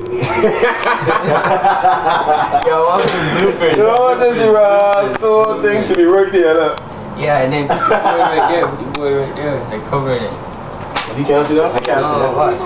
Yo, what's the bloopers? No, this is uh, so thing should be right there. Look. Yeah, and then put the boy right there, put the boy right there. They're covering it. You can't see that? I can't see that. watch.